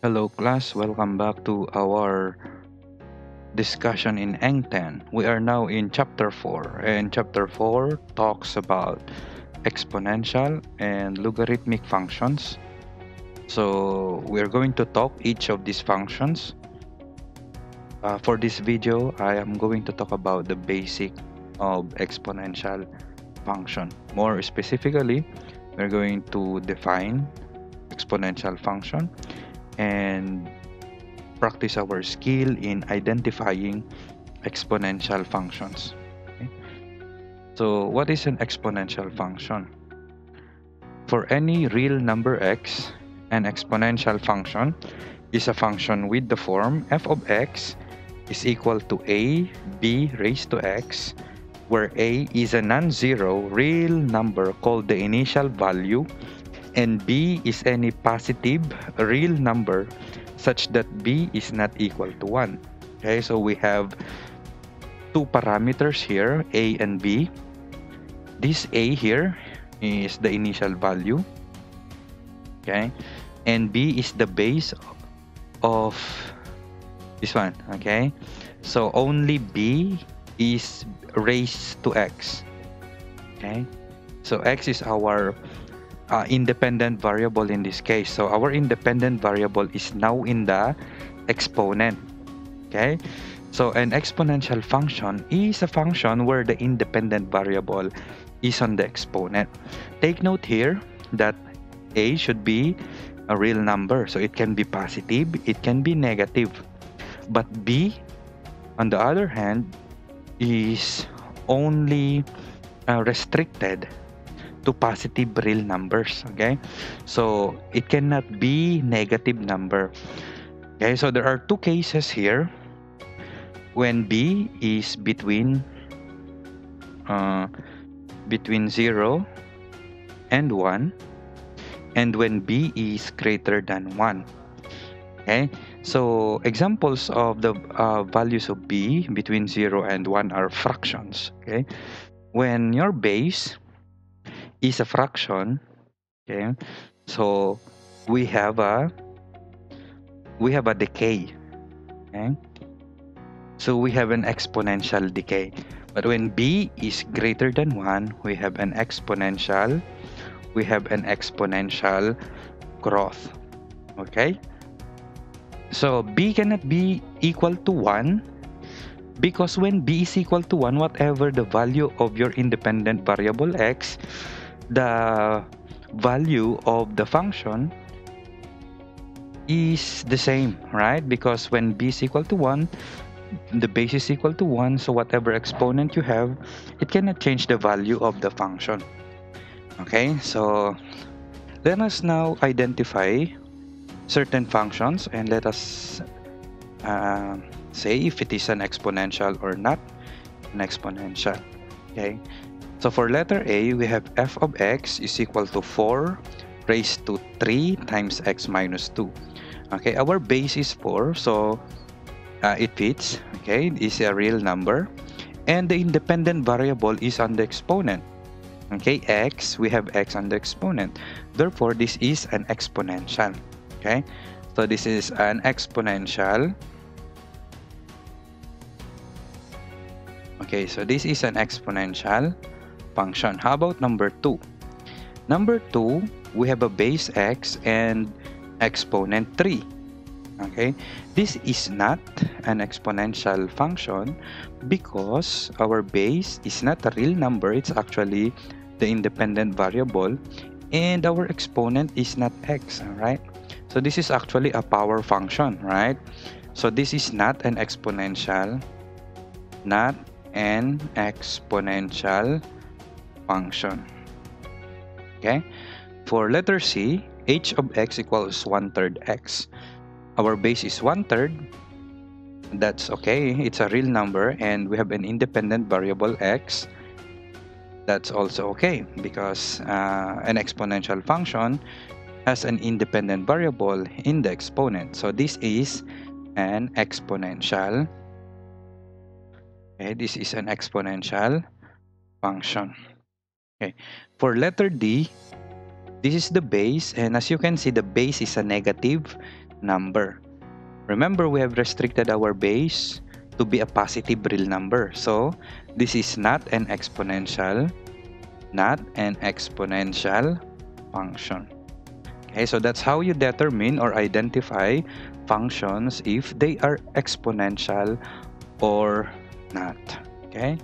Hello class, welcome back to our discussion in Eng10. We are now in chapter 4 and chapter 4 talks about exponential and logarithmic functions. So we are going to talk each of these functions. Uh, for this video, I am going to talk about the basic of exponential function. More specifically, we're going to define exponential function and practice our skill in identifying exponential functions. Okay? So what is an exponential function? For any real number x, an exponential function is a function with the form f of x is equal to a b raised to x where a is a non-zero real number called the initial value and b is any positive real number such that b is not equal to 1 okay so we have two parameters here a and b. This a here is the initial value. Okay and b is the base of this one okay? So only b is raised to x okay? So x is our uh, independent variable in this case. So our independent variable is now in the exponent. Okay? So an exponential function is a function where the independent variable is on the exponent. Take note here that a should be a real number. So it can be positive, it can be negative. But b, on the other hand, is only uh, restricted to positive real numbers okay? So it cannot be negative number. Okay so there are two cases here. When b is between uh, between 0 and 1 and when b is greater than 1 okay so examples of the uh, values of b between 0 and 1 are fractions okay? When your base is a fraction okay? So we have a we have a decay okay? So we have an exponential decay. But when b is greater than 1 we have an exponential we have an exponential growth okay? So b cannot be equal to 1 because when b is equal to 1 whatever the value of your independent variable x the value of the function is the same, right? Because when b is equal to 1, the base is equal to 1, so whatever exponent you have, it cannot change the value of the function. Okay, so let us now identify certain functions and let us uh, say if it is an exponential or not an exponential. Okay, so for letter A, we have f of x is equal to 4 raised to 3 times x minus 2. Okay, our base is 4, so uh, it fits. Okay, it's a real number. And the independent variable is on the exponent. Okay, x, we have x on the exponent. Therefore, this is an exponential. Okay, so this is an exponential. Okay, so this is an exponential function. How about number 2? Number 2, we have a base x and exponent 3. Okay, this is not an exponential function because our base is not a real number, it's actually the independent variable and our exponent is not x, right? So this is actually a power function, right? So this is not an exponential, not an exponential function. Okay? For letter C, h of x equals 1 third x. Our base is 1 third. That's okay. It's a real number and we have an independent variable x. That's also okay because uh, an exponential function has an independent variable in the exponent. So this is an exponential. Okay, this is an exponential function. Okay, for letter D, this is the base and as you can see the base is a negative number. Remember, we have restricted our base to be a positive real number. So, this is not an exponential, not an exponential function. Okay, so that's how you determine or identify functions if they are exponential or not. Okay?